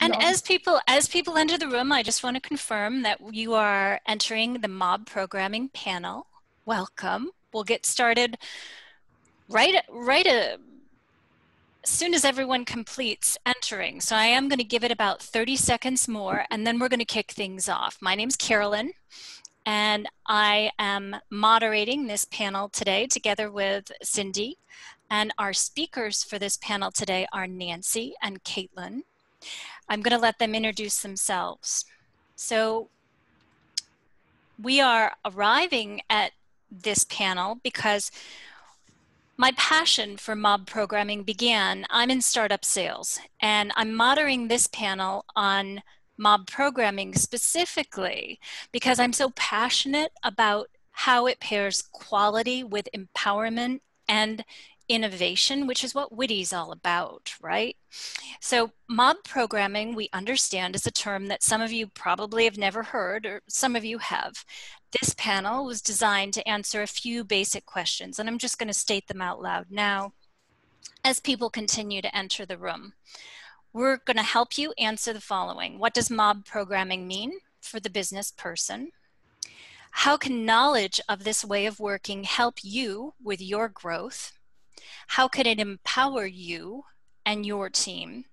And as people as people enter the room, I just want to confirm that you are entering the mob programming panel. Welcome. We'll get started right right a, uh, as soon as everyone completes entering. So I am going to give it about 30 seconds more and then we're going to kick things off. My name's Carolyn and I am moderating this panel today together with Cindy. And our speakers for this panel today are Nancy and Caitlin. I'm going to let them introduce themselves. So we are arriving at this panel because my passion for mob programming began. I'm in startup sales and I'm moderating this panel on mob programming specifically because I'm so passionate about how it pairs quality with empowerment and innovation, which is what WITI's all about, right? So mob programming, we understand, is a term that some of you probably have never heard, or some of you have. This panel was designed to answer a few basic questions, and I'm just going to state them out loud now as people continue to enter the room. We're going to help you answer the following. What does mob programming mean for the business person? How can knowledge of this way of working help you with your growth? How can it empower you and your team?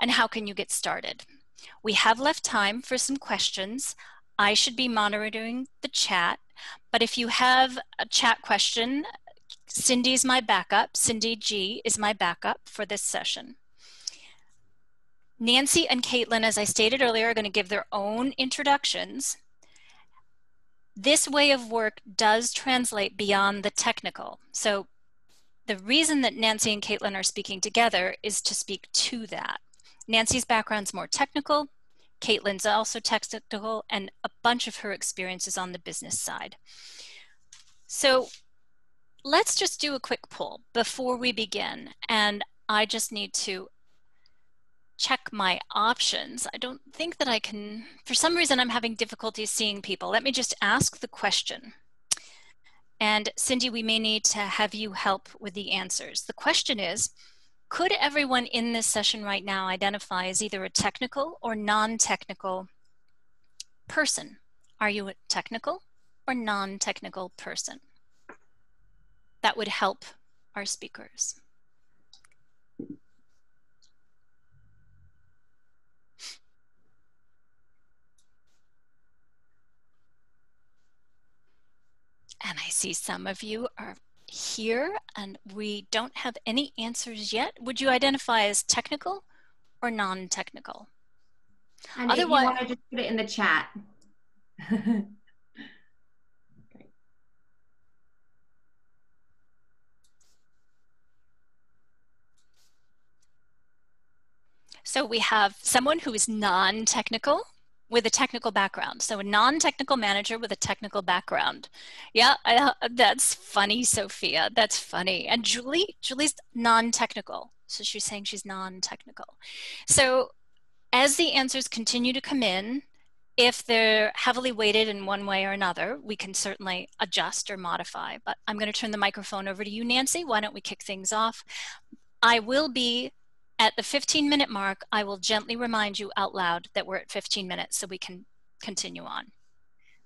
And how can you get started? We have left time for some questions. I should be monitoring the chat, but if you have a chat question, Cindy's my backup. Cindy G is my backup for this session. Nancy and Caitlin, as I stated earlier, are going to give their own introductions. This way of work does translate beyond the technical. So the reason that Nancy and Caitlin are speaking together is to speak to that. Nancy's background's more technical, Caitlin's also technical, and a bunch of her experiences on the business side. So let's just do a quick poll before we begin. And I just need to check my options. I don't think that I can, for some reason I'm having difficulty seeing people. Let me just ask the question. And Cindy, we may need to have you help with the answers. The question is, could everyone in this session right now identify as either a technical or non-technical person? Are you a technical or non-technical person? That would help our speakers. And I see some of you are here and we don't have any answers yet. Would you identify as technical or non-technical? And Otherwise, if you want to just put it in the chat. So we have someone who is non-technical with a technical background. So a non-technical manager with a technical background. Yeah, I, that's funny, Sophia. That's funny. And Julie, Julie's non-technical. So she's saying she's non-technical. So as the answers continue to come in, if they're heavily weighted in one way or another, we can certainly adjust or modify. But I'm going to turn the microphone over to you, Nancy. Why don't we kick things off? I will be at the 15 minute mark, I will gently remind you out loud that we're at 15 minutes so we can continue on.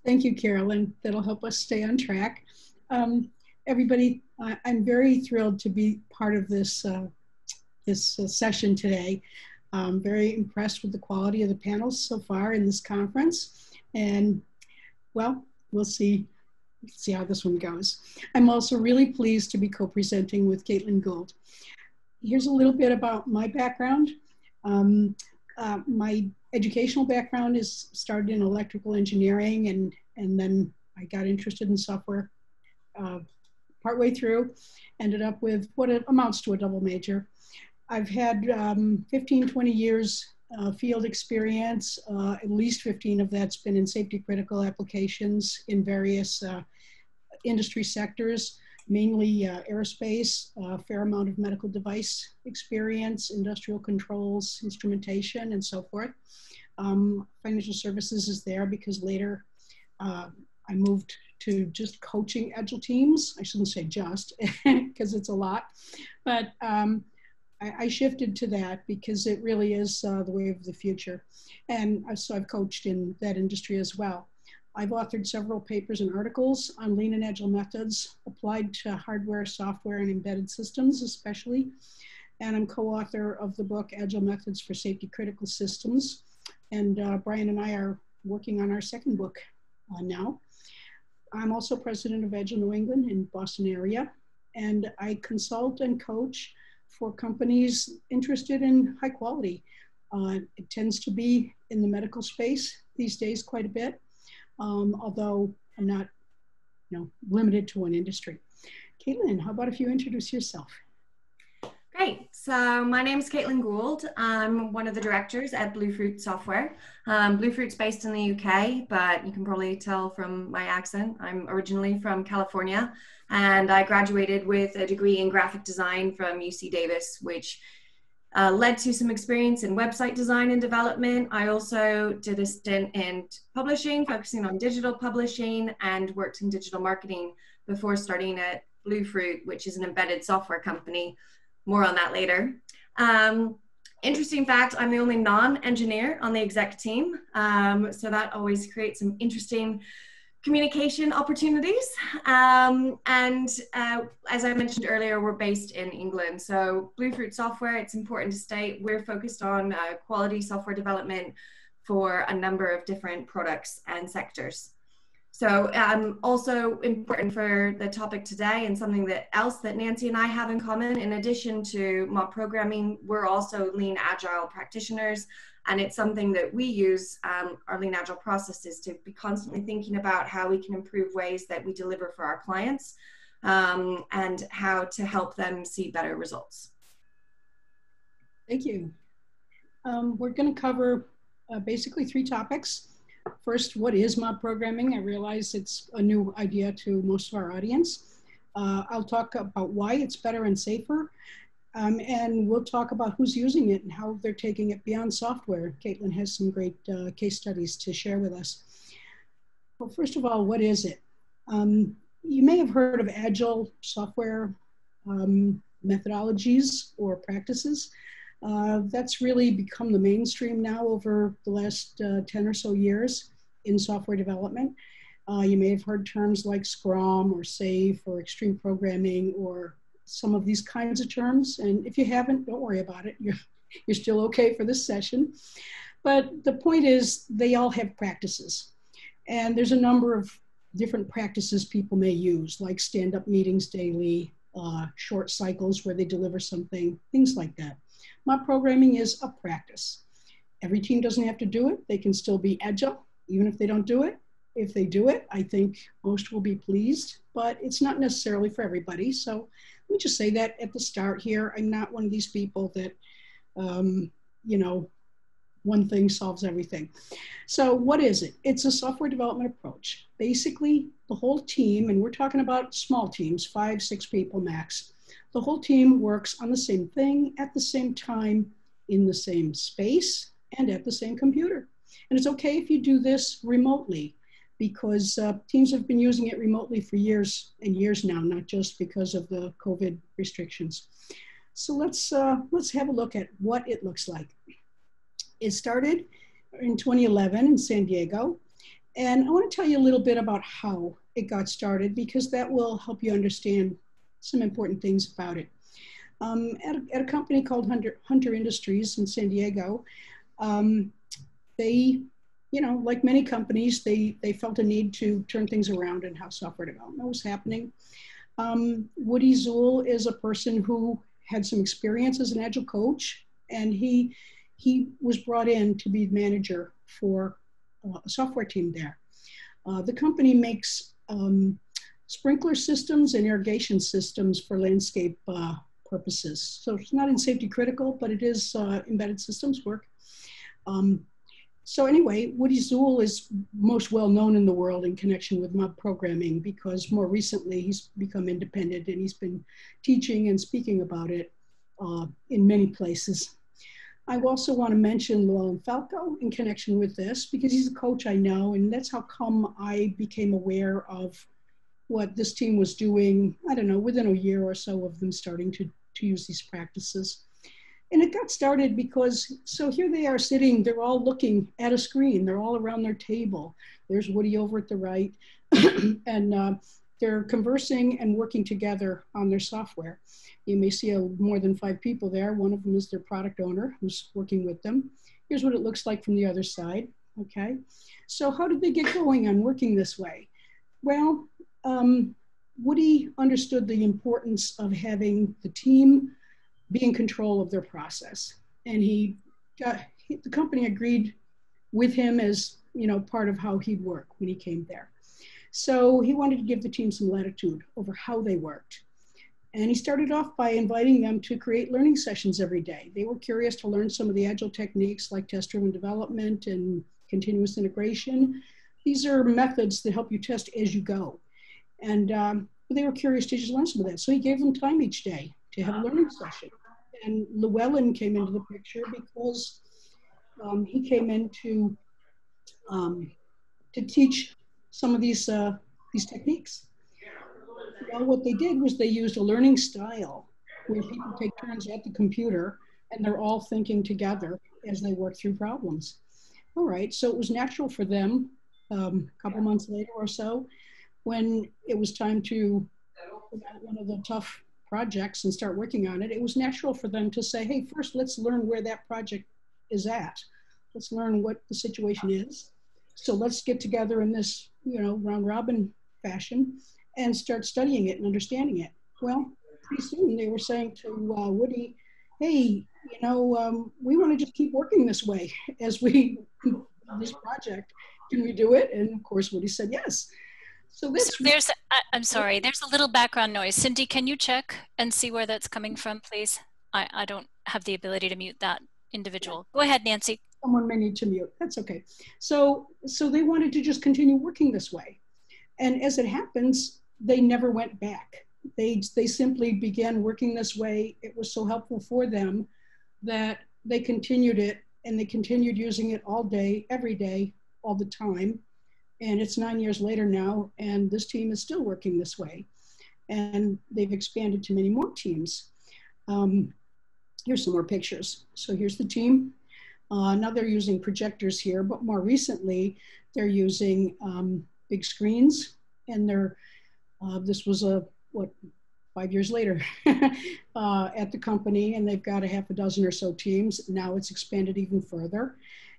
Thank you, Carolyn. That'll help us stay on track. Um, everybody, I, am very thrilled to be part of this, uh, this uh, session today. I'm very impressed with the quality of the panels so far in this conference. And well, we'll see, see how this one goes. I'm also really pleased to be co-presenting with Caitlin Gould here's a little bit about my background. Um, uh, my educational background is started in electrical engineering and, and then I got interested in software uh, partway through, ended up with what amounts to a double major. I've had um, 15, 20 years uh, field experience, uh, at least 15 of that's been in safety critical applications in various uh, industry sectors mainly uh, aerospace, a fair amount of medical device experience, industrial controls, instrumentation, and so forth. Um, financial services is there because later uh, I moved to just coaching agile teams. I shouldn't say just because it's a lot, but um, I, I, shifted to that because it really is uh, the way of the future. And so I've coached in that industry as well. I've authored several papers and articles on lean and agile methods applied to hardware, software, and embedded systems, especially. And I'm co-author of the book Agile Methods for Safety Critical Systems. And uh, Brian and I are working on our second book uh, now. I'm also president of Agile New England in Boston area, and I consult and coach for companies interested in high quality. Uh, it tends to be in the medical space these days quite a bit, um, although I'm not you know, limited to one industry. Caitlin, how about if you introduce yourself? Great. So my name is Caitlin Gould. I'm one of the directors at Bluefruit Software. Um, Bluefruit's based in the UK, but you can probably tell from my accent. I'm originally from California, and I graduated with a degree in graphic design from UC Davis, which uh, led to some experience in website design and development. I also did a stint in publishing, focusing on digital publishing, and worked in digital marketing before starting at Bluefruit, which is an embedded software company more on that later. Um, interesting fact, I'm the only non-engineer on the exec team. Um, so that always creates some interesting communication opportunities. Um, and uh, as I mentioned earlier, we're based in England. So Bluefruit Software, it's important to state, we're focused on uh, quality software development for a number of different products and sectors. So um, also important for the topic today and something that else that Nancy and I have in common, in addition to mob programming, we're also lean agile practitioners. And it's something that we use um, our lean agile processes to be constantly thinking about how we can improve ways that we deliver for our clients um, and how to help them see better results. Thank you. Um, we're going to cover uh, basically three topics. First, what is mob programming? I realize it's a new idea to most of our audience. Uh, I'll talk about why it's better and safer. Um, and we'll talk about who's using it and how they're taking it beyond software. Caitlin has some great uh, case studies to share with us. Well, first of all, what is it? Um, you may have heard of agile software um, methodologies or practices. Uh, that's really become the mainstream now over the last uh, 10 or so years in software development. Uh, you may have heard terms like Scrum or SAFe or extreme programming or some of these kinds of terms. And if you haven't, don't worry about it. You're, you're still okay for this session. But the point is, they all have practices. And there's a number of different practices people may use, like stand up meetings daily, uh, short cycles where they deliver something, things like that. Mob programming is a practice. Every team doesn't have to do it. They can still be agile, even if they don't do it. If they do it, I think most will be pleased, but it's not necessarily for everybody. So let me just say that at the start here. I'm not one of these people that, um, you know, one thing solves everything. So what is it? It's a software development approach. Basically, the whole team, and we're talking about small teams, five, six people max, the whole team works on the same thing at the same time in the same space and at the same computer. And it's okay if you do this remotely because uh, teams have been using it remotely for years and years now, not just because of the COVID restrictions. So let's, uh, let's have a look at what it looks like. It started in 2011 in San Diego. And I want to tell you a little bit about how it got started because that will help you understand some important things about it. Um, at, a, at, a, company called Hunter, Hunter Industries in San Diego, um, they, you know, like many companies, they, they felt a need to turn things around in how software development was happening. Um, Woody Zuill is a person who had some experience as an agile coach, and he, he was brought in to be manager for a software team there. Uh, the company makes um, sprinkler systems and irrigation systems for landscape uh, purposes. So it's not in safety critical, but it is uh, embedded systems work. Um, so anyway, Woody Zuill is most well known in the world in connection with mob programming because more recently he's become independent and he's been teaching and speaking about it uh, in many places. I also want to mention Llewellyn Falco in connection with this because he's a coach I know, and that's how come I became aware of what this team was doing, I don't know, within a year or so of them starting to, to use these practices. And it got started because, so here they are sitting, they're all looking at a screen, they're all around their table. There's Woody over at the right, and uh, they're conversing and working together on their software. You may see a, more than five people there. One of them is their product owner who's working with them. Here's what it looks like from the other side, okay? So how did they get going on working this way? Well, um, Woody understood the importance of having the team be in control of their process. And he got, he, the company agreed with him as, you know, part of how he'd work when he came there. So he wanted to give the team some latitude over how they worked. And he started off by inviting them to create learning sessions every day. They were curious to learn some of the agile techniques like test driven development and continuous integration. These are methods that help you test as you go. And um, they were curious to just learn some of that. So he gave them time each day to have a learning session. And Llewellyn came into the picture because um, he came in to, um, to teach some of these, uh, these techniques. Well, what they did was they used a learning style where people take turns at the computer and they're all thinking together as they work through problems. All right, so it was natural for them um, a couple months later or so when it was time to one of the tough projects and start working on it, it was natural for them to say, hey, first let's learn where that project is at. Let's learn what the situation is. So let's get together in this, you know, round robin fashion and start studying it and understanding it. Well, pretty soon they were saying to uh, Woody, hey, you know, um, we want to just keep working this way as we this project. Can we do it? And of course, Woody said yes. So, so there's, I'm sorry, there's a little background noise. Cindy, can you check and see where that's coming from, please? I, I don't have the ability to mute that individual. Go ahead, Nancy. Someone may need to mute. That's okay. So, so they wanted to just continue working this way. And as it happens, they never went back. They, they simply began working this way. It was so helpful for them that they continued it and they continued using it all day, every day, all the time. And it's nine years later now, and this team is still working this way. And they've expanded to many more teams. Um, here's some more pictures. So here's the team. Uh, now they're using projectors here, but more recently, they're using um, big screens. And they're, uh, this was a, what, five years later uh, at the company, and they've got a half a dozen or so teams. Now it's expanded even further.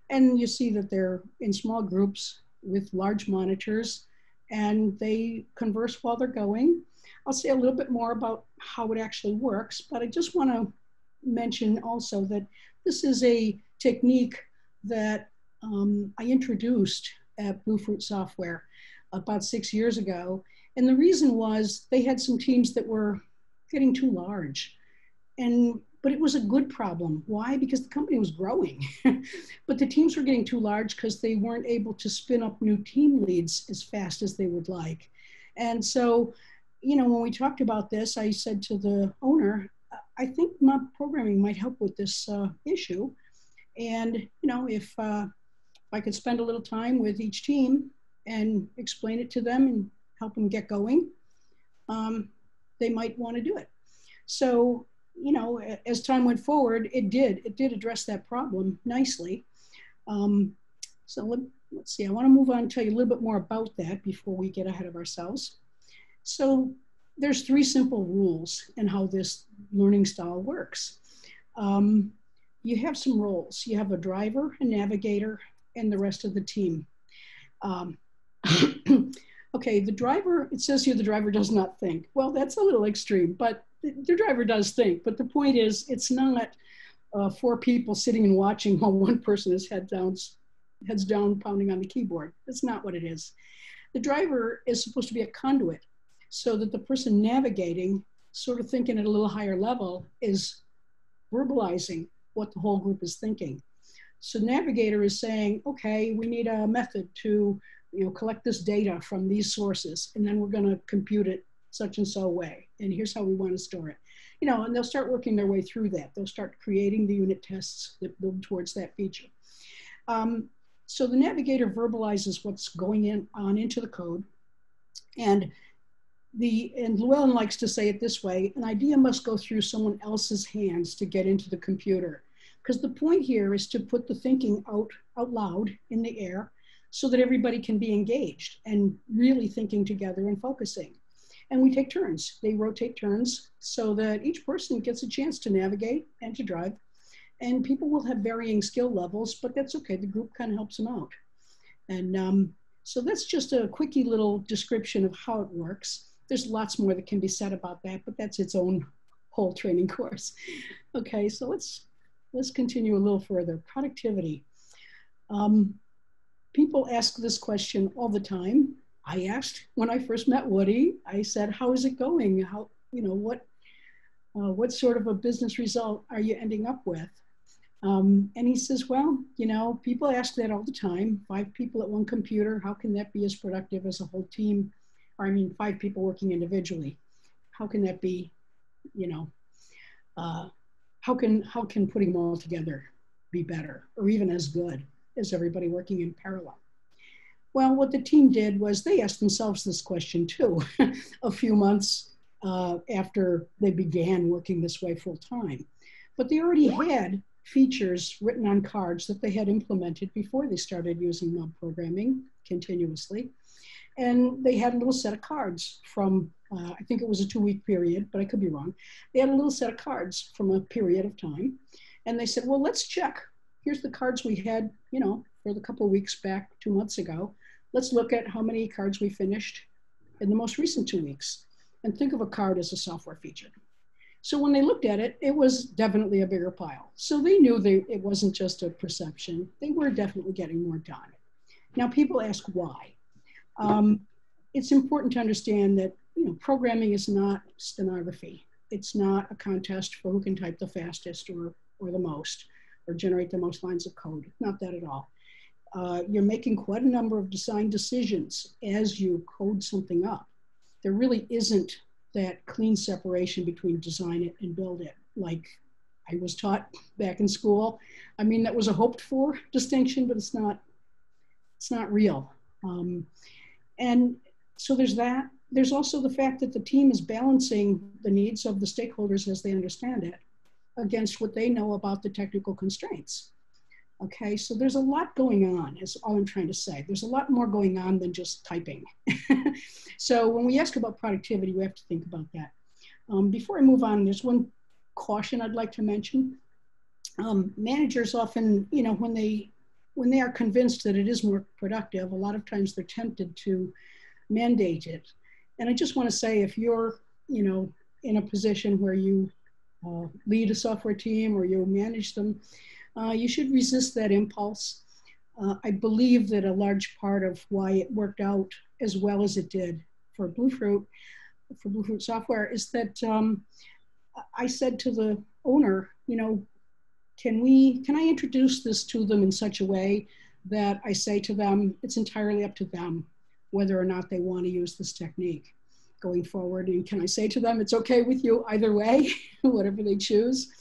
And you see that they're in small groups with large monitors and they converse while they're going. I'll say a little bit more about how it actually works, but I just want to mention also that this is a technique that um, I introduced at Bluefruit Software about six years ago. And the reason was they had some teams that were getting too large. And but it was a good problem. Why? Because the company was growing, but the teams were getting too large because they weren't able to spin up new team leads as fast as they would like. And so, you know, when we talked about this, I said to the owner, I think mob programming might help with this uh, issue. And, you know, if, uh, I could spend a little time with each team and explain it to them and help them get going, um, they might want to do it. So you know, as time went forward, it did. It did address that problem nicely. Um, so let, let's see, I want to move on and tell you a little bit more about that before we get ahead of ourselves. So there's three simple rules in how this learning style works. Um, you have some roles. You have a driver, a navigator, and the rest of the team. Um, okay, the driver, it says here the driver does not think. Well, that's a little extreme, but the driver does think, but the point is, it's not uh, four people sitting and watching while one person is head down, heads down, pounding on the keyboard. That's not what it is. The driver is supposed to be a conduit so that the person navigating, sort of thinking at a little higher level, is verbalizing what the whole group is thinking. So navigator is saying, okay, we need a method to you know, collect this data from these sources, and then we're going to compute it such and so way. And here's how we want to store it. You know, and they'll start working their way through that. They'll start creating the unit tests that build towards that feature. Um, so the navigator verbalizes what's going in on into the code. And the, and Llewellyn likes to say it this way, an idea must go through someone else's hands to get into the computer. Because the point here is to put the thinking out, out loud in the air so that everybody can be engaged and really thinking together and focusing. And we take turns. They rotate turns so that each person gets a chance to navigate and to drive. And people will have varying skill levels, but that's okay. The group kind of helps them out. And um, so that's just a quickie little description of how it works. There's lots more that can be said about that, but that's its own whole training course. Okay, so let's let's continue a little further. Productivity. Um, people ask this question all the time. I asked when I first met Woody. I said, "How is it going? How you know what uh, what sort of a business result are you ending up with?" Um, and he says, "Well, you know, people ask that all the time. Five people at one computer. How can that be as productive as a whole team? Or I mean, five people working individually. How can that be? You know, uh, how can how can putting them all together be better or even as good as everybody working in parallel?" Well, what the team did was they asked themselves this question too, a few months uh, after they began working this way full time. But they already had features written on cards that they had implemented before they started using mob programming continuously. And they had a little set of cards from, uh, I think it was a two week period, but I could be wrong. They had a little set of cards from a period of time. And they said, well, let's check. Here's the cards we had, you know, for the couple weeks back, two months ago let's look at how many cards we finished in the most recent two weeks and think of a card as a software feature. So when they looked at it, it was definitely a bigger pile. So they knew they, it wasn't just a perception. They were definitely getting more done. Now people ask why. Um, it's important to understand that you know, programming is not stenography. It's not a contest for who can type the fastest or, or the most or generate the most lines of code. Not that at all uh, you're making quite a number of design decisions as you code something up. There really isn't that clean separation between design it and build it like I was taught back in school. I mean, that was a hoped for distinction, but it's not, it's not real. Um, and so there's that. There's also the fact that the team is balancing the needs of the stakeholders as they understand it against what they know about the technical constraints. Okay, so there's a lot going on, is all I'm trying to say. There's a lot more going on than just typing. so when we ask about productivity, we have to think about that. Um, before I move on, there's one caution I'd like to mention. Um, managers often, you know, when they when they are convinced that it is more productive, a lot of times they're tempted to mandate it. And I just want to say, if you're, you know, in a position where you uh, lead a software team or you manage them, uh, you should resist that impulse. Uh, I believe that a large part of why it worked out as well as it did for Bluefruit, for Bluefruit software, is that um, I said to the owner, you know, can we, can I introduce this to them in such a way that I say to them, it's entirely up to them whether or not they want to use this technique going forward. And can I say to them, it's okay with you either way, whatever they choose.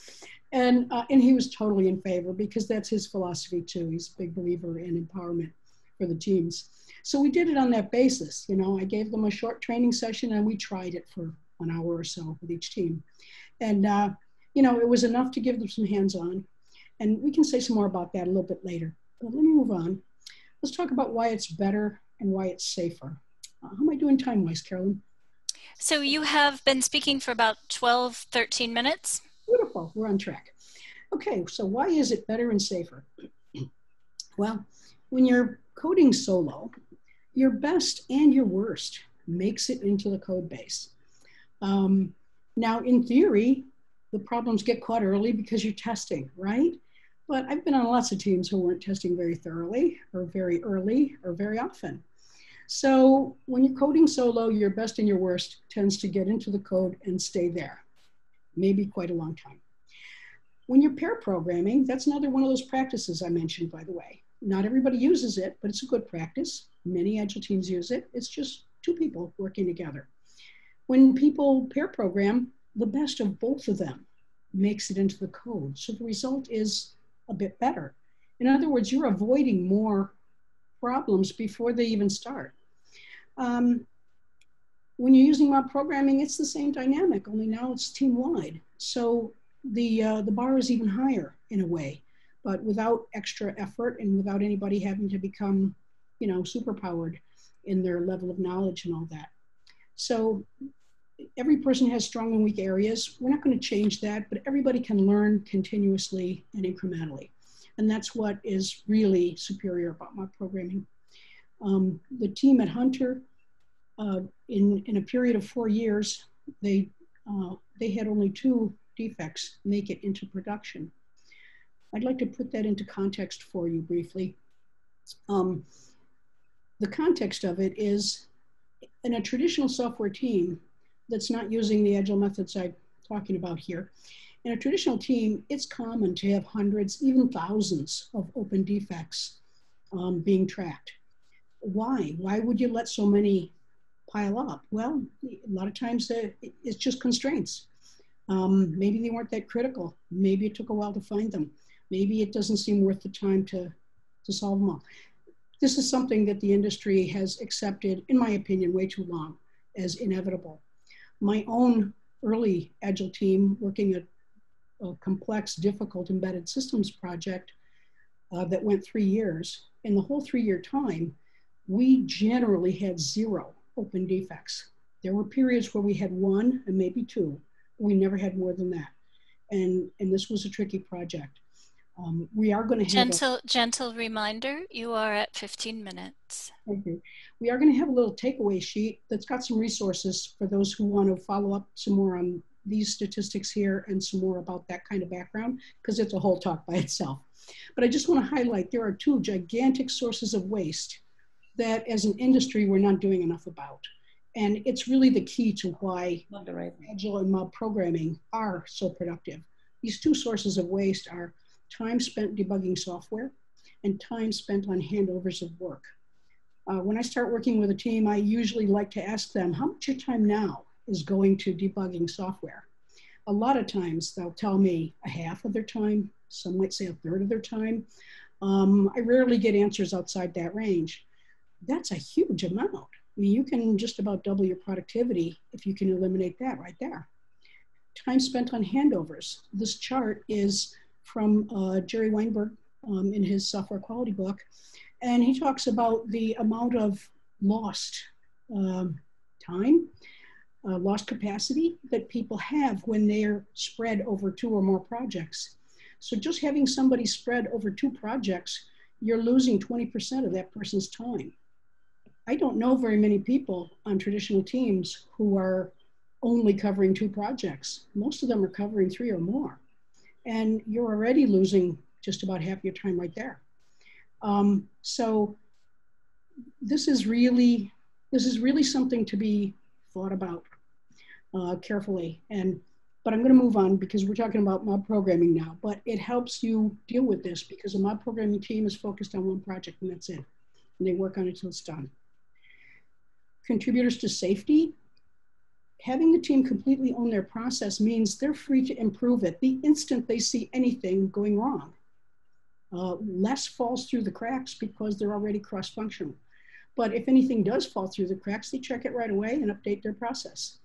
And, uh, and he was totally in favor because that's his philosophy too. He's a big believer in empowerment for the teams. So we did it on that basis. You know, I gave them a short training session and we tried it for an hour or so with each team. And, uh, you know, it was enough to give them some hands on. And we can say some more about that a little bit later. But let me move on. Let's talk about why it's better and why it's safer. Uh, how am I doing time wise, Carolyn? So you have been speaking for about 12, 13 minutes. Beautiful, we're on track. Okay, so why is it better and safer? well, when you're coding solo, your best and your worst makes it into the code base. Um, now, in theory, the problems get caught early because you're testing, right? But I've been on lots of teams who weren't testing very thoroughly or very early or very often. So when you're coding solo, your best and your worst tends to get into the code and stay there maybe quite a long time. When you're pair programming, that's another one of those practices I mentioned, by the way. Not everybody uses it, but it's a good practice. Many Agile teams use it. It's just two people working together. When people pair program, the best of both of them makes it into the code. So the result is a bit better. In other words, you're avoiding more problems before they even start. Um, when you're using mob programming, it's the same dynamic, only now it's team wide. So the, uh, the bar is even higher in a way, but without extra effort and without anybody having to become, you know, superpowered in their level of knowledge and all that. So every person has strong and weak areas. We're not going to change that, but everybody can learn continuously and incrementally. And that's what is really superior about mob programming. Um, the team at Hunter, uh, in, in a period of four years, they, uh, they had only two defects make it into production. I'd like to put that into context for you briefly. Um, the context of it is in a traditional software team that's not using the agile methods I'm talking about here, in a traditional team, it's common to have hundreds, even thousands of open defects um, being tracked. Why? Why would you let so many pile up? Well, a lot of times uh, it's just constraints. Um, maybe they weren't that critical. Maybe it took a while to find them. Maybe it doesn't seem worth the time to, to solve them all. This is something that the industry has accepted, in my opinion, way too long as inevitable. My own early Agile team working a, a complex, difficult embedded systems project uh, that went three years. In the whole three year time, we generally had zero open defects. There were periods where we had one and maybe two. We never had more than that. And, and this was a tricky project. Um, we are going to have gentle a, gentle reminder. You are at 15 minutes. Okay. We are going to have a little takeaway sheet that's got some resources for those who want to follow up some more on these statistics here and some more about that kind of background because it's a whole talk by itself. But I just want to highlight there are two gigantic sources of waste that as an industry we're not doing enough about. And it's really the key to why Agile and mob programming are so productive. These two sources of waste are time spent debugging software, and time spent on handovers of work. Uh, when I start working with a team, I usually like to ask them, how much your time now is going to debugging software? A lot of times they'll tell me a half of their time, some might say a third of their time. Um, I rarely get answers outside that range. That's a huge amount. I mean, you can just about double your productivity if you can eliminate that right there. Time spent on handovers. This chart is from uh, Jerry Weinberg um, in his software quality book. And he talks about the amount of lost um, time, uh, lost capacity that people have when they're spread over two or more projects. So just having somebody spread over two projects, you're losing 20% of that person's time. I don't know very many people on traditional teams who are only covering two projects. Most of them are covering three or more and you're already losing just about half your time right there. Um, so this is really this is really something to be thought about uh, carefully. And but I'm going to move on because we're talking about mob programming now. But it helps you deal with this because a mob programming team is focused on one project and that's it, and they work on it till it's done. Contributors to safety having the team completely own their process means they're free to improve it the instant they see anything going wrong. Uh, less falls through the cracks because they're already cross-functional. But if anything does fall through the cracks, they check it right away and update their process.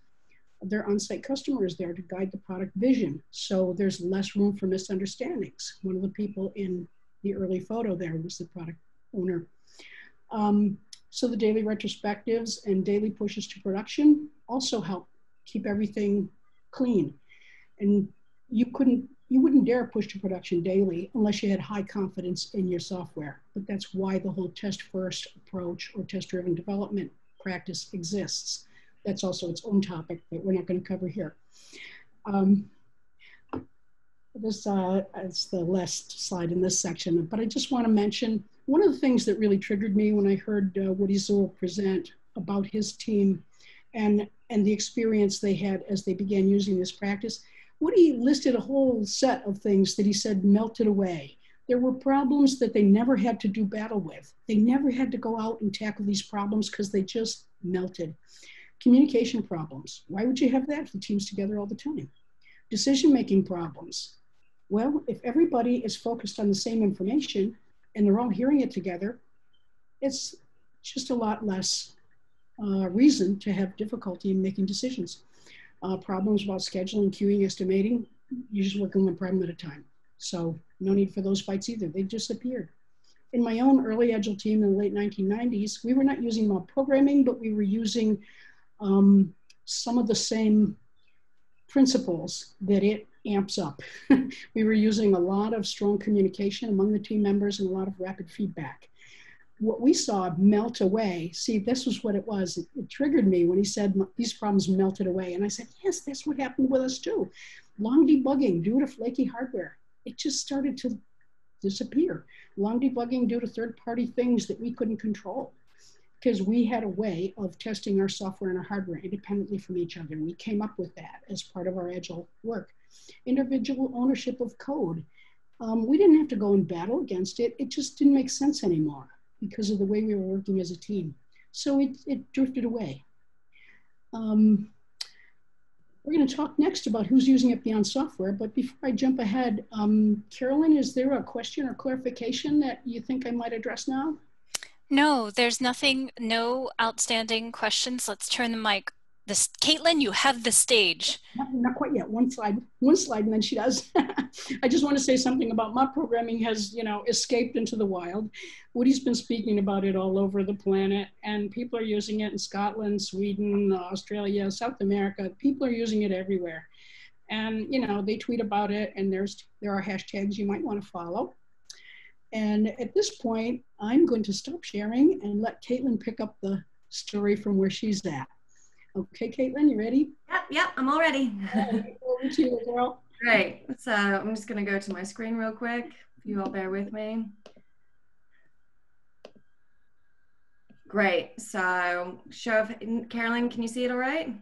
Their on-site customer is there to guide the product vision, so there's less room for misunderstandings. One of the people in the early photo there was the product owner. Um, so the daily retrospectives and daily pushes to production also help keep everything clean. And you couldn't, you wouldn't dare push to production daily unless you had high confidence in your software. But that's why the whole test first approach or test driven development practice exists. That's also its own topic that we're not going to cover here. Um, this uh, is the last slide in this section, but I just want to mention one of the things that really triggered me when I heard uh, Woody Zuill present about his team and, and the experience they had as they began using this practice, Woody listed a whole set of things that he said melted away. There were problems that they never had to do battle with. They never had to go out and tackle these problems because they just melted. Communication problems. Why would you have that if the team's together all the time? Decision making problems. Well, if everybody is focused on the same information and they're all hearing it together, it's just a lot less uh, reason to have difficulty in making decisions. Uh, problems about scheduling, queuing, estimating, you're just working one problem at a time. So no need for those fights either. They disappeared. In my own early Agile team in the late 1990s, we were not using mob programming, but we were using um, some of the same principles that it amps up. we were using a lot of strong communication among the team members and a lot of rapid feedback. What we saw melt away, see, this was what it was. It, it triggered me when he said these problems melted away. And I said, yes, that's what happened with us too. Long debugging due to flaky hardware. It just started to disappear. Long debugging due to third party things that we couldn't control because we had a way of testing our software and our hardware independently from each other. We came up with that as part of our agile work. Individual ownership of code. Um, we didn't have to go and battle against it. It just didn't make sense anymore because of the way we were working as a team. So it, it drifted away. Um, we're going to talk next about who's using it beyond software. But before I jump ahead, um, Carolyn, is there a question or clarification that you think I might address now? No, there's nothing, no outstanding questions. Let's turn the mic. This, Caitlin, you have the stage. Not, quite yet. One slide, one slide, and then she does. I just want to say something about mob programming has, you know, escaped into the wild. Woody's been speaking about it all over the planet, and people are using it in Scotland, Sweden, Australia, South America. People are using it everywhere, and you know, they tweet about it, and there's there are hashtags you might want to follow. And at this point, I'm going to stop sharing and let Caitlin pick up the story from where she's at. Okay, Caitlin, you ready? Yep, yep, I'm all ready. over to you, girl. Great. So I'm just going to go to my screen real quick. If you all bear with me. Great. So show of, Carolyn, can you see it all right?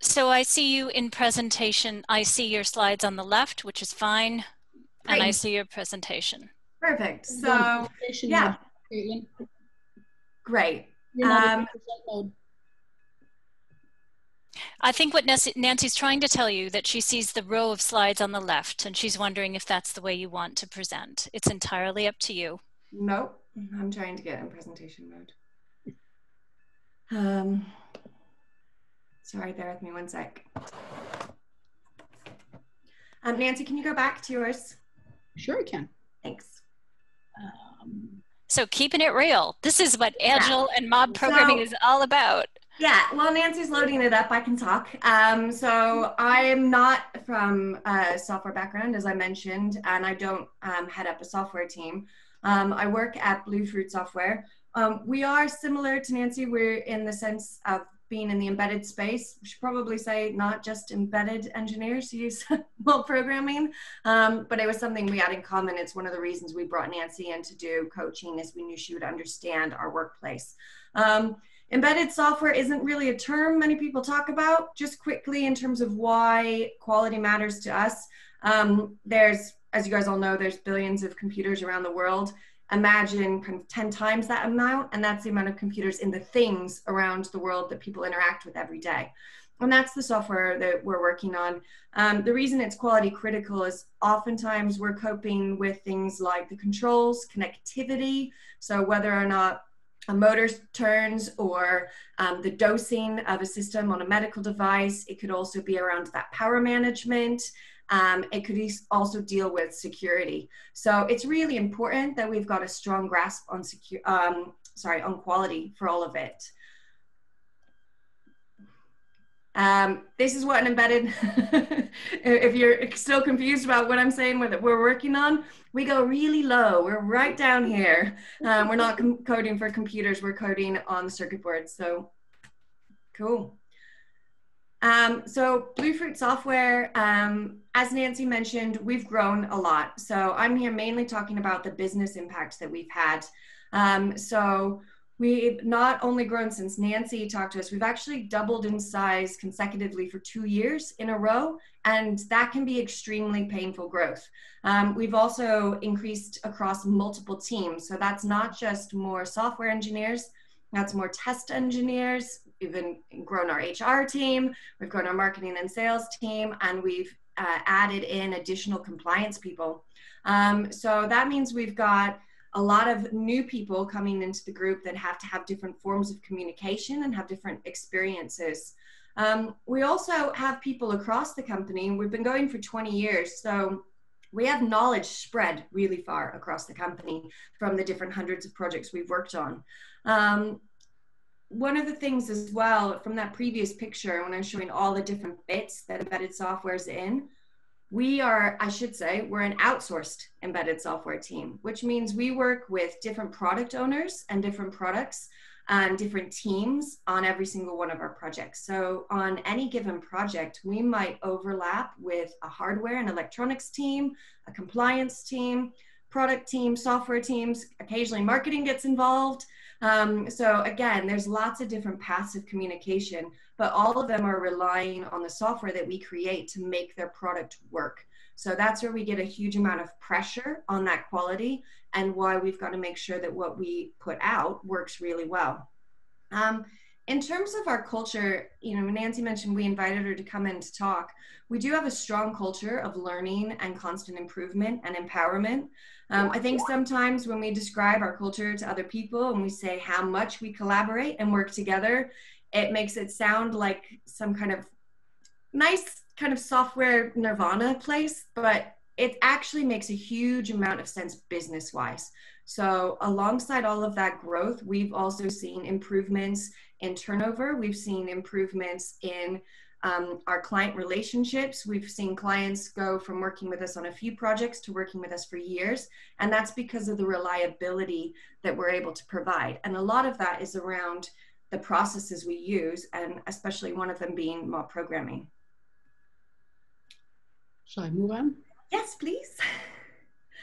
So I see you in presentation. I see your slides on the left, which is fine. And I see your presentation. Perfect. So, yeah. Great. Um, I think what Nancy's trying to tell you that she sees the row of slides on the left and she's wondering if that's the way you want to present. It's entirely up to you. Nope. I'm trying to get in presentation mode. Um, sorry, bear with me one sec. Um, Nancy, can you go back to yours? Sure, I can. Thanks. Um, so keeping it real. This is what Agile yeah. and mob programming so, is all about. Yeah, well, Nancy's loading it up. I can talk. Um, so I'm not from a software background, as I mentioned, and I don't um, head up a software team. Um, I work at Bluefruit Software. Um, we are similar to Nancy. We're in the sense of being in the embedded space, we should probably say not just embedded engineers use mob programming, um, but it was something we had in common. It's one of the reasons we brought Nancy in to do coaching is we knew she would understand our workplace. Um, embedded software isn't really a term many people talk about. Just quickly in terms of why quality matters to us, um, there's, as you guys all know, there's billions of computers around the world imagine kind of 10 times that amount and that's the amount of computers in the things around the world that people interact with every day. And that's the software that we're working on. Um, the reason it's quality critical is oftentimes we're coping with things like the controls connectivity. So whether or not a motor turns or um, the dosing of a system on a medical device it could also be around that power management um, it could also deal with security. So it's really important that we've got a strong grasp on secure, um, sorry, on quality for all of it. Um, this is what an embedded, if you're still confused about what I'm saying, what we're working on, we go really low. We're right down here. Um, we're not coding for computers, we're coding on the circuit board. So cool. Um, so Bluefruit Software, um, as Nancy mentioned, we've grown a lot. So I'm here mainly talking about the business impacts that we've had. Um, so we've not only grown since Nancy talked to us, we've actually doubled in size consecutively for two years in a row, and that can be extremely painful growth. Um, we've also increased across multiple teams. So that's not just more software engineers, that's more test engineers, even grown our HR team, we've grown our marketing and sales team, and we've uh, added in additional compliance people. Um, so that means we've got a lot of new people coming into the group that have to have different forms of communication and have different experiences. Um, we also have people across the company. We've been going for 20 years, so we have knowledge spread really far across the company from the different hundreds of projects we've worked on. Um, one of the things as well from that previous picture, when I'm showing all the different bits that embedded software is in, we are, I should say, we're an outsourced embedded software team, which means we work with different product owners and different products and different teams on every single one of our projects. So on any given project, we might overlap with a hardware and electronics team, a compliance team, product team, software teams, occasionally marketing gets involved. Um, so again, there's lots of different paths of communication, but all of them are relying on the software that we create to make their product work. So that's where we get a huge amount of pressure on that quality and why we've got to make sure that what we put out works really well. Um, in terms of our culture, you know, Nancy mentioned we invited her to come in to talk. We do have a strong culture of learning and constant improvement and empowerment. Um, I think sometimes when we describe our culture to other people and we say how much we collaborate and work together, it makes it sound like some kind of nice kind of software nirvana place, but it actually makes a huge amount of sense business wise. So, alongside all of that growth, we've also seen improvements in turnover. We've seen improvements in um, our client relationships. We've seen clients go from working with us on a few projects to working with us for years. And that's because of the reliability that we're able to provide. And a lot of that is around the processes we use, and especially one of them being mob programming. Shall I move on? Yes, please.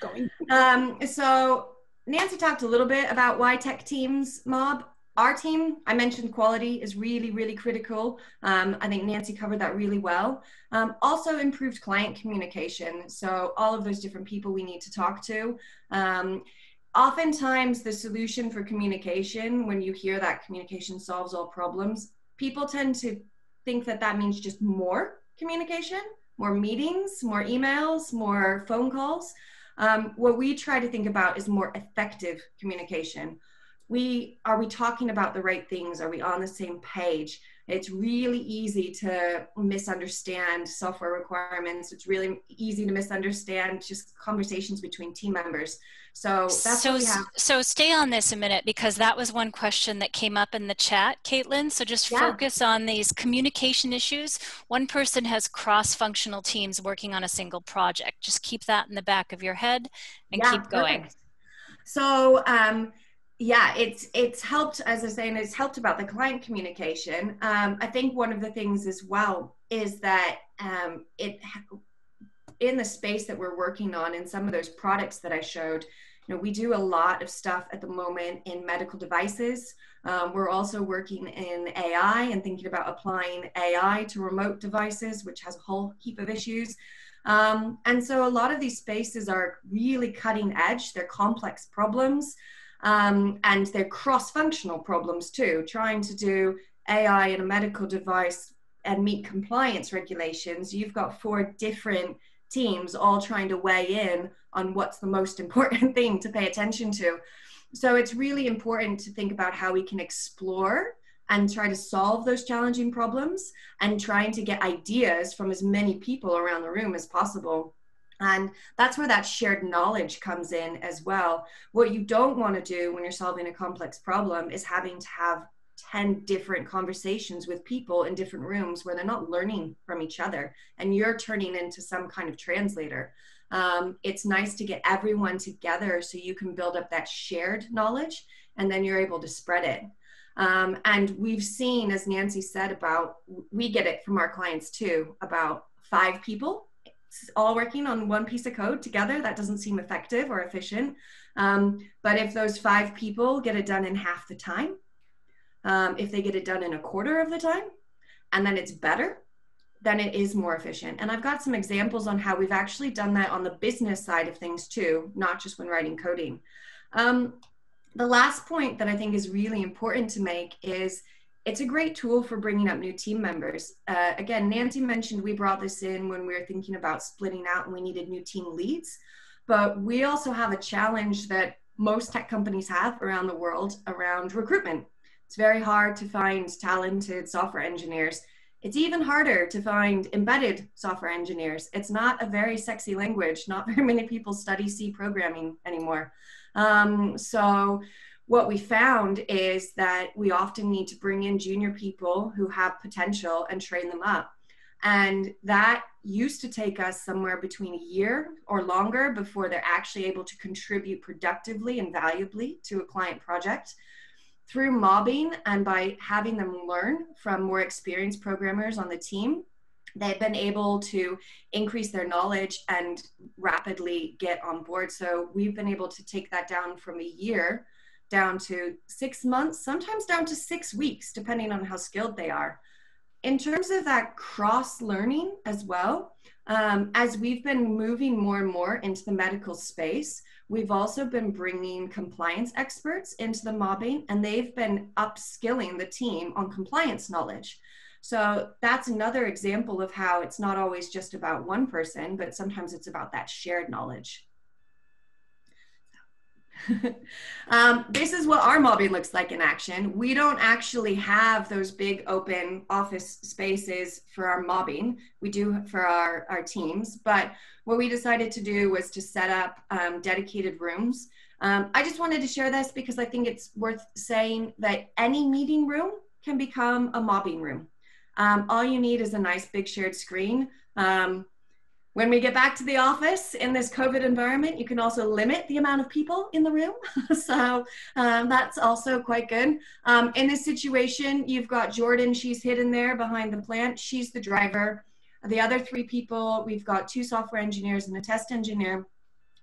Going. Um, so Nancy talked a little bit about why tech teams mob our team, I mentioned quality is really, really critical. Um, I think Nancy covered that really well. Um, also, improved client communication. So, all of those different people we need to talk to. Um, oftentimes, the solution for communication, when you hear that communication solves all problems, people tend to think that that means just more communication, more meetings, more emails, more phone calls. Um, what we try to think about is more effective communication we are we talking about the right things? Are we on the same page? It's really easy to misunderstand software requirements. It's really easy to misunderstand just conversations between team members. So that's so so stay on this a minute because that was one question that came up in the chat caitlin. So just yeah. focus on these communication issues. One person has cross-functional teams working on a single project. Just keep that in the back of your head and yeah, keep going. perfect. so um, yeah it's it's helped as i say and it's helped about the client communication. Um, i think one of the things as well is that um, it in the space that we're working on in some of those products that i showed you know we do a lot of stuff at the moment in medical devices. Um, we're also working in ai and thinking about applying ai to remote devices which has a whole heap of issues. Um, and so a lot of these spaces are really cutting edge. They're complex problems um, and they're cross-functional problems too, trying to do AI in a medical device and meet compliance regulations. You've got four different teams all trying to weigh in on what's the most important thing to pay attention to. So it's really important to think about how we can explore and try to solve those challenging problems and trying to get ideas from as many people around the room as possible. And that's where that shared knowledge comes in as well. What you don't want to do when you're solving a complex problem is having to have 10 different conversations with people in different rooms where they're not learning from each other and you're turning into some kind of translator. Um, it's nice to get everyone together so you can build up that shared knowledge and then you're able to spread it. Um, and we've seen, as Nancy said, about we get it from our clients too, about five people all working on one piece of code together, that doesn't seem effective or efficient. Um, but if those five people get it done in half the time, um, if they get it done in a quarter of the time, and then it's better, then it is more efficient. And I've got some examples on how we've actually done that on the business side of things too, not just when writing coding. Um, the last point that I think is really important to make is it's a great tool for bringing up new team members. Uh, again, Nancy mentioned we brought this in when we were thinking about splitting out and we needed new team leads. But we also have a challenge that most tech companies have around the world around recruitment. It's very hard to find talented software engineers. It's even harder to find embedded software engineers. It's not a very sexy language. Not very many people study C programming anymore. Um, so what we found is that we often need to bring in junior people who have potential and train them up. And that used to take us somewhere between a year or longer before they're actually able to contribute productively and valuably to a client project. Through mobbing and by having them learn from more experienced programmers on the team, they've been able to increase their knowledge and rapidly get on board. So we've been able to take that down from a year down to six months, sometimes down to six weeks, depending on how skilled they are in terms of that cross learning as well, um, as we've been moving more and more into the medical space, we've also been bringing compliance experts into the mobbing and they've been upskilling the team on compliance knowledge. So that's another example of how it's not always just about one person, but sometimes it's about that shared knowledge. um, this is what our mobbing looks like in action. We don't actually have those big open office spaces for our mobbing. We do for our, our teams, but what we decided to do was to set up um, dedicated rooms. Um, I just wanted to share this because I think it's worth saying that any meeting room can become a mobbing room. Um, all you need is a nice big shared screen. Um, when we get back to the office in this COVID environment, you can also limit the amount of people in the room. so um, that's also quite good. Um, in this situation, you've got Jordan, she's hidden there behind the plant. She's the driver. The other three people, we've got two software engineers and a test engineer.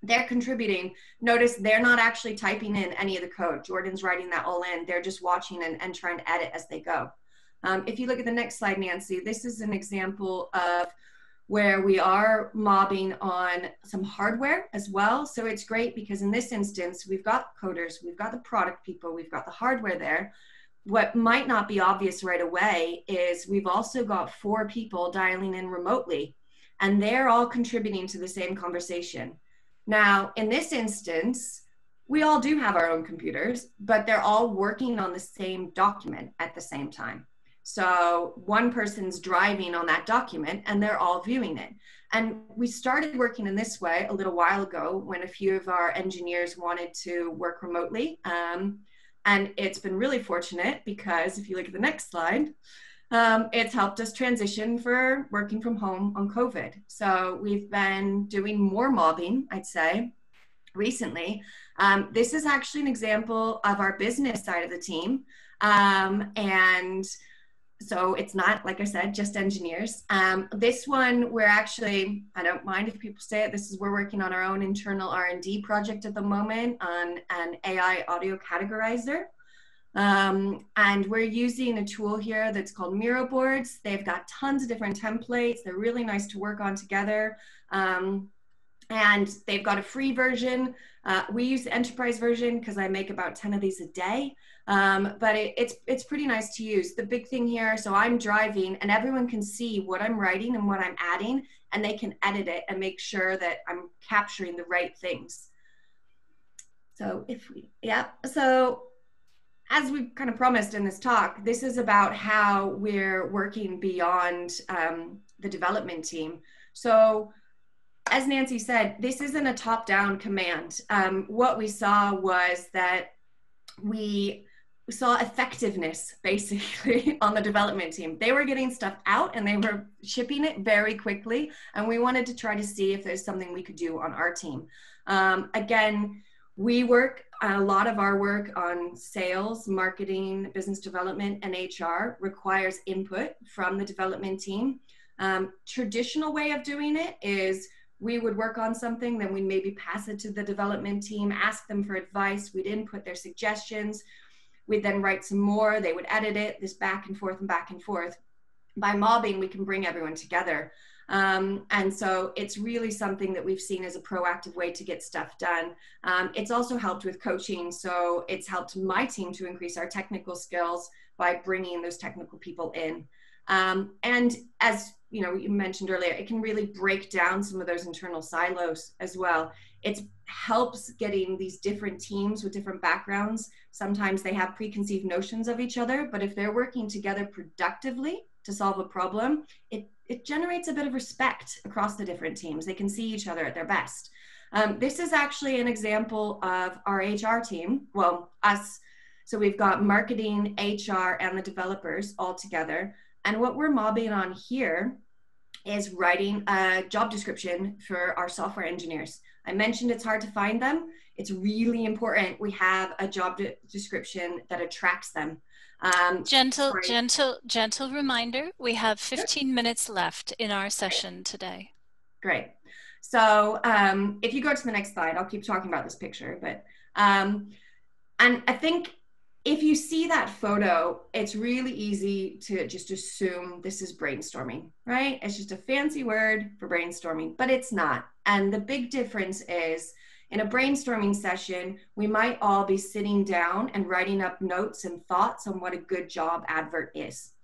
They're contributing. Notice they're not actually typing in any of the code. Jordan's writing that all in. They're just watching and, and trying to edit as they go. Um, if you look at the next slide, Nancy, this is an example of where we are mobbing on some hardware as well. So it's great because in this instance, we've got coders, we've got the product people, we've got the hardware there. What might not be obvious right away is we've also got four people dialing in remotely, and they're all contributing to the same conversation. Now, in this instance, we all do have our own computers, but they're all working on the same document at the same time. So one person's driving on that document and they're all viewing it. And we started working in this way a little while ago when a few of our engineers wanted to work remotely. Um, and it's been really fortunate because if you look at the next slide, um, it's helped us transition for working from home on COVID. So we've been doing more mobbing, I'd say, recently. Um, this is actually an example of our business side of the team. Um, and so it's not like i said just engineers. Um, this one we're actually i don't mind if people say it this is we're working on our own internal r&d project at the moment on an ai audio categorizer. Um, and we're using a tool here that's called miro boards. They've got tons of different templates. They're really nice to work on together. Um, and they've got a free version. Uh, we use the enterprise version because i make about 10 of these a day um, but it, it's it's pretty nice to use. The big thing here, so I'm driving and everyone can see what I'm writing and what I'm adding, and they can edit it and make sure that I'm capturing the right things. So if we, yeah, so as we kind of promised in this talk, this is about how we're working beyond um, the development team. So as Nancy said, this isn't a top-down command. Um, what we saw was that we we saw effectiveness basically on the development team. They were getting stuff out and they were shipping it very quickly. And we wanted to try to see if there's something we could do on our team. Um, again, we work a lot of our work on sales, marketing, business development, and HR requires input from the development team. Um, traditional way of doing it is we would work on something, then we'd maybe pass it to the development team, ask them for advice, we'd input their suggestions We'd then write some more, they would edit it, this back and forth and back and forth. By mobbing, we can bring everyone together. Um, and so it's really something that we've seen as a proactive way to get stuff done. Um, it's also helped with coaching. So it's helped my team to increase our technical skills by bringing those technical people in. Um, and as you know, you mentioned earlier, it can really break down some of those internal silos as well. It helps getting these different teams with different backgrounds. Sometimes they have preconceived notions of each other, but if they're working together productively to solve a problem, it, it generates a bit of respect across the different teams. They can see each other at their best. Um, this is actually an example of our HR team, well, us. So we've got marketing, HR, and the developers all together. And what we're mobbing on here is writing a job description for our software engineers. I mentioned it's hard to find them. It's really important we have a job de- description that attracts them. Um, gentle, sorry. gentle, gentle reminder. We have 15 minutes left in our session today. Great. So um, if you go to the next slide, I'll keep talking about this picture. But um, and I think if you see that photo, it's really easy to just assume this is brainstorming, right? It's just a fancy word for brainstorming, but it's not. And the big difference is in a brainstorming session, we might all be sitting down and writing up notes and thoughts on what a good job advert is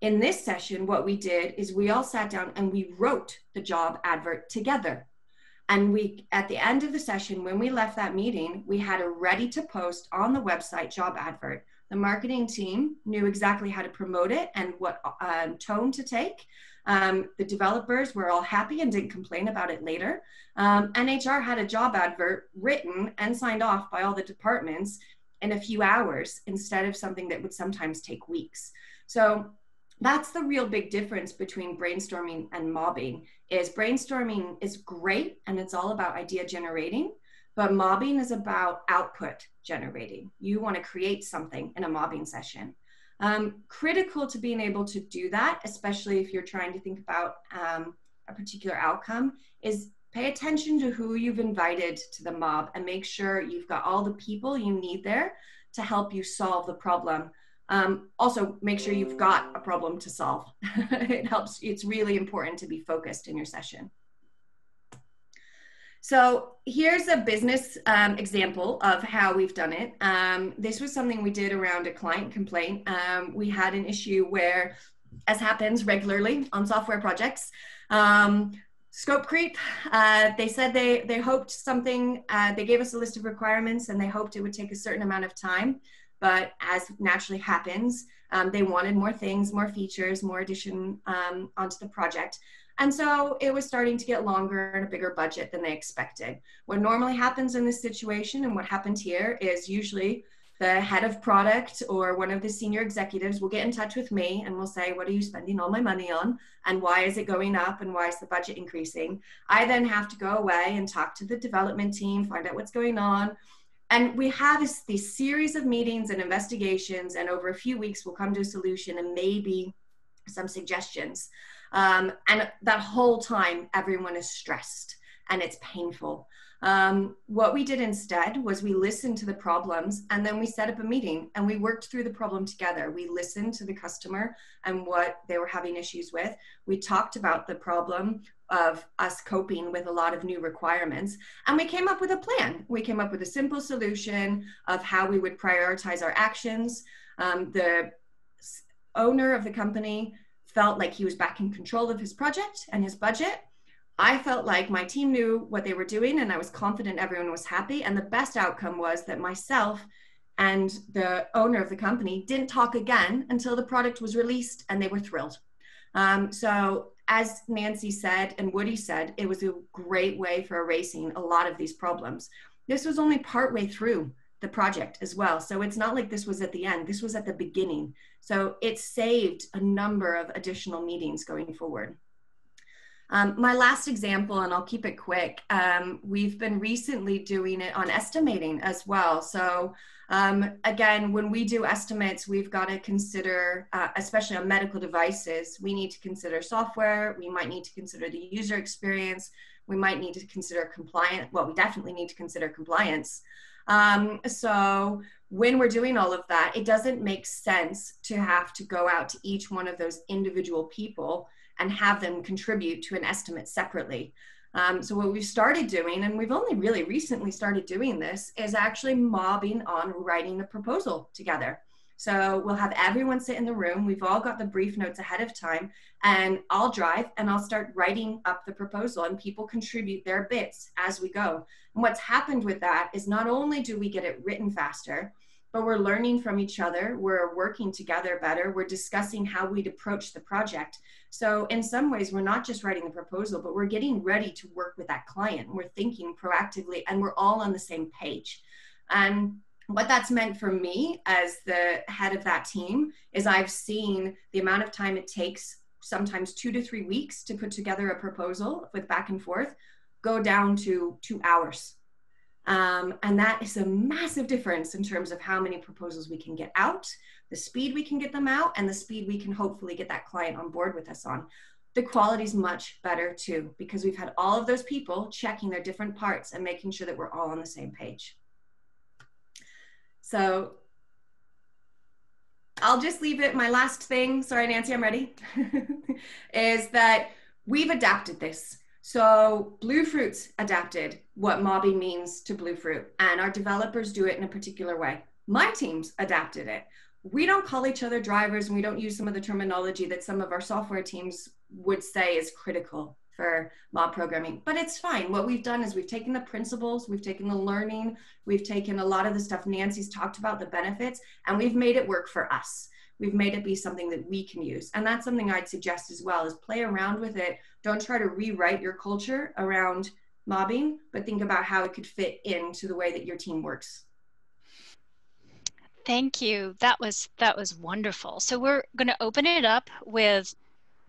in this session, what we did is we all sat down and we wrote the job advert together. And we, at the end of the session, when we left that meeting, we had a ready to post on the website job advert. The marketing team knew exactly how to promote it and what um, tone to take. Um, the developers were all happy and didn't complain about it later. Um, and HR had a job advert written and signed off by all the departments in a few hours instead of something that would sometimes take weeks. So that's the real big difference between brainstorming and mobbing is brainstorming is great and it's all about idea generating but mobbing is about output generating you want to create something in a mobbing session um, critical to being able to do that especially if you're trying to think about um, a particular outcome is pay attention to who you've invited to the mob and make sure you've got all the people you need there to help you solve the problem um, also, make sure you've got a problem to solve. it helps, it's really important to be focused in your session. So here's a business um, example of how we've done it. Um, this was something we did around a client complaint. Um, we had an issue where, as happens regularly on software projects, um, scope creep. Uh, they said they they hoped something. Uh, they gave us a list of requirements and they hoped it would take a certain amount of time but as naturally happens, um, they wanted more things, more features, more addition um, onto the project. And so it was starting to get longer and a bigger budget than they expected. What normally happens in this situation and what happened here is usually the head of product or one of the senior executives will get in touch with me and will say, What are you spending all my money on? And why is it going up? And why is the budget increasing? I then have to go away and talk to the development team, find out what's going on and we have this, this series of meetings and investigations and over a few weeks we'll come to a solution and maybe some suggestions um, and that whole time everyone is stressed and it's painful um, what we did instead was we listened to the problems and then we set up a meeting and we worked through the problem together. We listened to the customer and what they were having issues with. We talked about the problem of us coping with a lot of new requirements and we came up with a plan. We came up with a simple solution of how we would prioritize our actions. Um, the owner of the company felt like he was back in control of his project and his budget I felt like my team knew what they were doing and I was confident everyone was happy. And the best outcome was that myself and the owner of the company didn't talk again until the product was released and they were thrilled. Um, so, as Nancy said and Woody said, it was a great way for erasing a lot of these problems. This was only partway through the project as well. So, it's not like this was at the end, this was at the beginning. So, it saved a number of additional meetings going forward. Um, my last example, and I'll keep it quick, um, we've been recently doing it on estimating as well. So um, again, when we do estimates, we've got to consider, uh, especially on medical devices, we need to consider software, we might need to consider the user experience, we might need to consider compliance, well, we definitely need to consider compliance. Um, so when we're doing all of that, it doesn't make sense to have to go out to each one of those individual people and have them contribute to an estimate separately. Um, so what we've started doing, and we've only really recently started doing this, is actually mobbing on writing the proposal together. So we'll have everyone sit in the room. We've all got the brief notes ahead of time, and I'll drive and I'll start writing up the proposal, and people contribute their bits as we go. And what's happened with that is not only do we get it written faster, but we're learning from each other. We're working together better. We're discussing how we'd approach the project. So, in some ways, we're not just writing the proposal, but we're getting ready to work with that client. We're thinking proactively, and we're all on the same page. And what that's meant for me as the head of that team is I've seen the amount of time it takes, sometimes two to three weeks, to put together a proposal with back and forth, go down to two hours um, and that is a massive difference in terms of how many proposals we can get out, the speed we can get them out, and the speed we can hopefully get that client on board with us on. The quality is much better too, because we've had all of those people checking their different parts and making sure that we're all on the same page. So I'll just leave it. My last thing, sorry, Nancy, I'm ready, is that we've adapted this. So Bluefruit's adapted what mobbing means to Blue Fruit, and our developers do it in a particular way. My teams adapted it. We don't call each other drivers, and we don't use some of the terminology that some of our software teams would say is critical for mob programming, but it's fine. What we've done is we've taken the principles, we've taken the learning, we've taken a lot of the stuff Nancy's talked about, the benefits, and we've made it work for us. We've made it be something that we can use. And that's something i'd suggest as well is play around with it. Don't try to rewrite your culture around mobbing but think about how it could fit into the way that your team works. Thank you. That was that was wonderful. So we're going to open it up with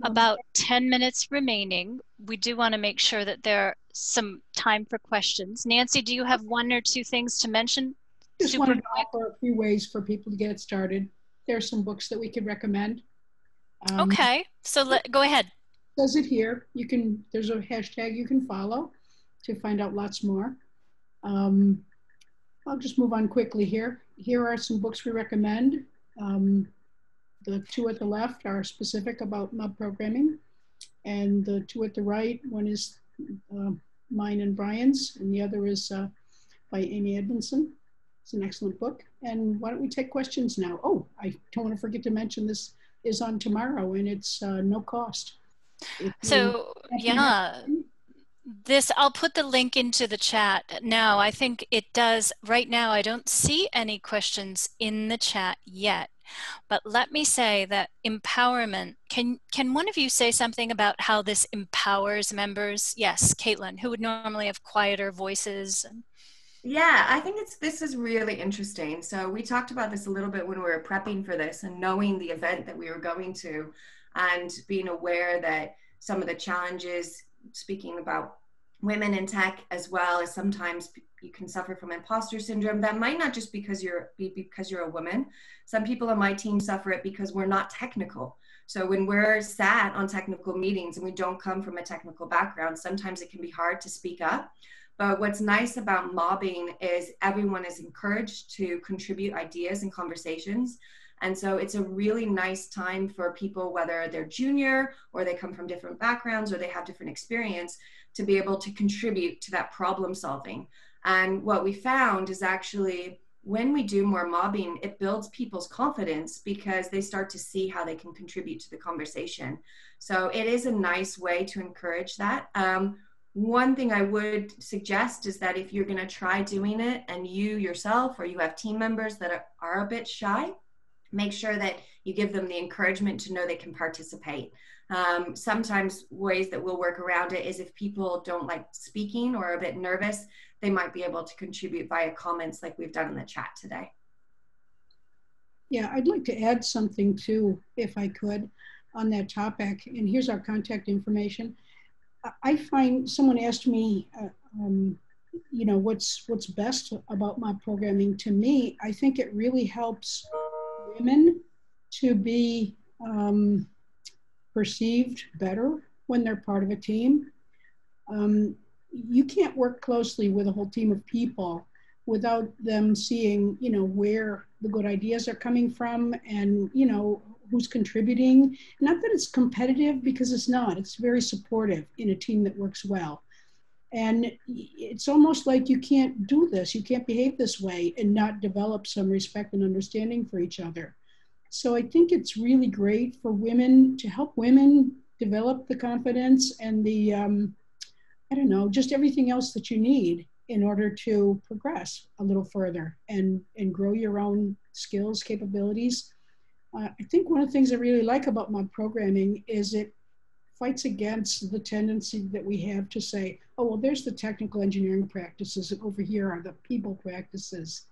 about 10 minutes remaining we do want to make sure that there are some time for questions nancy do you have one or two things to mention just Super want to offer a few ways for people to get started there's some books that we could recommend. Um, okay, so let, go ahead. Does it here. You can. There's a hashtag you can follow to find out lots more. Um, I'll just move on quickly here. Here are some books we recommend. Um, the two at the left are specific about mob programming, and the two at the right, one is uh, mine and Brian's, and the other is uh, by Amy Edmondson. It's an excellent book. And why don't we take questions now? Oh, I don't want to forget to mention this is on tomorrow and it's uh, no cost. so, yeah. This, I'll put the link into the chat now. I think it does, right now, I don't see any questions in the chat yet. But let me say that empowerment, can, can one of you say something about how this empowers members? Yes, Caitlin, who would normally have quieter voices. Yeah, I think it's this is really interesting. So we talked about this a little bit when we were prepping for this and knowing the event that we were going to and being aware that some of the challenges speaking about women in tech as well as sometimes you can suffer from imposter syndrome that might not just because you're be because you're a woman. Some people on my team suffer it because we're not technical. So when we're sat on technical meetings and we don't come from a technical background sometimes it can be hard to speak up. But what's nice about mobbing is everyone is encouraged to contribute ideas and conversations. And so it's a really nice time for people, whether they're junior or they come from different backgrounds or they have different experience, to be able to contribute to that problem solving. And what we found is actually when we do more mobbing, it builds people's confidence because they start to see how they can contribute to the conversation. So it is a nice way to encourage that. Um, one thing I would suggest is that if you're going to try doing it and you yourself or you have team members that are, are a bit shy, make sure that you give them the encouragement to know they can participate. Um, sometimes ways that we'll work around it is if people don't like speaking or are a bit nervous, they might be able to contribute via comments like we've done in the chat today. Yeah, I'd like to add something too, if I could, on that topic. And here's our contact information. I find someone asked me, uh, um, you know, what's what's best about mob programming. To me, I think it really helps women to be um, perceived better when they're part of a team. Um, you can't work closely with a whole team of people without them seeing, you know, where the good ideas are coming from and, you know, who's contributing. Not that it's competitive because it's not, it's very supportive in a team that works well. And it's almost like you can't do this, you can't behave this way and not develop some respect and understanding for each other. So I think it's really great for women to help women develop the confidence and the, um, I don't know, just everything else that you need in order to progress a little further and, and grow your own skills, capabilities. Uh, I think one of the things I really like about mob programming is it fights against the tendency that we have to say, oh, well, there's the technical engineering practices, and over here are the people practices.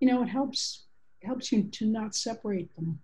You know, it helps helps you to not separate them.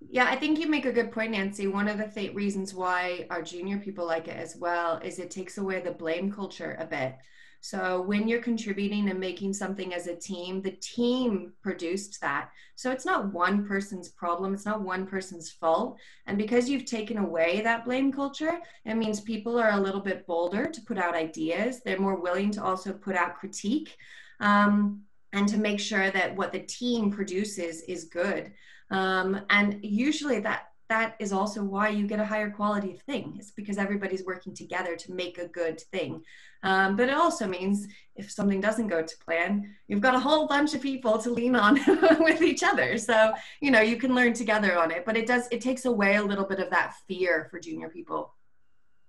Yeah, I think you make a good point, Nancy. One of the th- reasons why our junior people like it as well is it takes away the blame culture a bit. So when you're contributing and making something as a team, the team produced that. So it's not one person's problem, it's not one person's fault. And because you've taken away that blame culture, it means people are a little bit bolder to put out ideas. They're more willing to also put out critique um, and to make sure that what the team produces is good. Um, and usually that that is also why you get a higher quality thing. It's because everybody's working together to make a good thing. Um, but it also means if something doesn't go to plan, you've got a whole bunch of people to lean on with each other. So, you know, you can learn together on it, but it does, it takes away a little bit of that fear for junior people.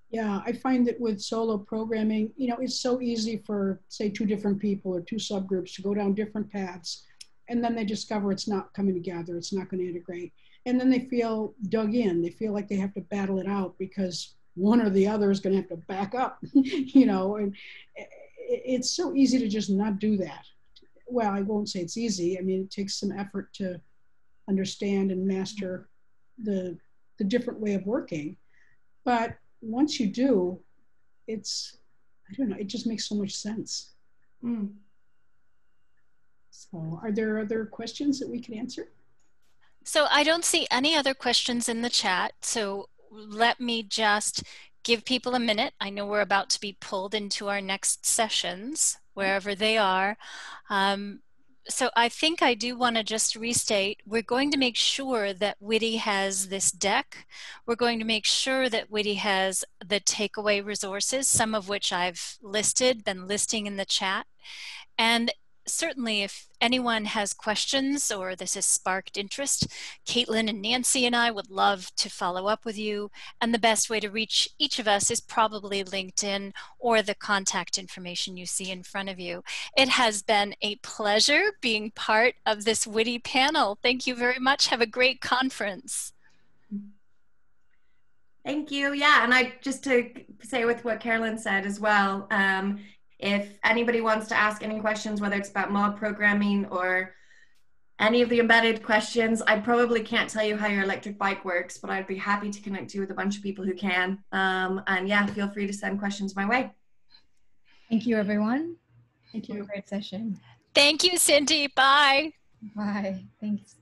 Yeah, I find that with solo programming, you know, it's so easy for, say, two different people or two subgroups to go down different paths. And then they discover it's not coming together, it's not going to integrate. And then they feel dug in. They feel like they have to battle it out because one or the other is going to have to back up, you know, and it's so easy to just not do that. Well, I won't say it's easy. I mean, it takes some effort to understand and master the, the different way of working. But once you do, it's, I don't know, it just makes so much sense. Mm. So, are there other questions that we can answer? So, I don't see any other questions in the chat. So, let me just give people a minute. I know we're about to be pulled into our next sessions, wherever they are. Um, so I think I do want to just restate, we're going to make sure that WITI has this deck. We're going to make sure that WITI has the takeaway resources, some of which I've listed, been listing in the chat. And certainly if anyone has questions or this has sparked interest, Caitlin and Nancy and I would love to follow up with you. And the best way to reach each of us is probably LinkedIn or the contact information you see in front of you. It has been a pleasure being part of this WITI panel. Thank you very much. Have a great conference. Thank you. Yeah, and I just to say with what Carolyn said as well, um, if anybody wants to ask any questions, whether it's about mob programming or any of the embedded questions, I probably can't tell you how your electric bike works, but I'd be happy to connect you with a bunch of people who can. Um, and yeah, feel free to send questions my way. Thank you, everyone. Thank you. Great session. Thank you, Cindy. Bye. Bye. Thanks.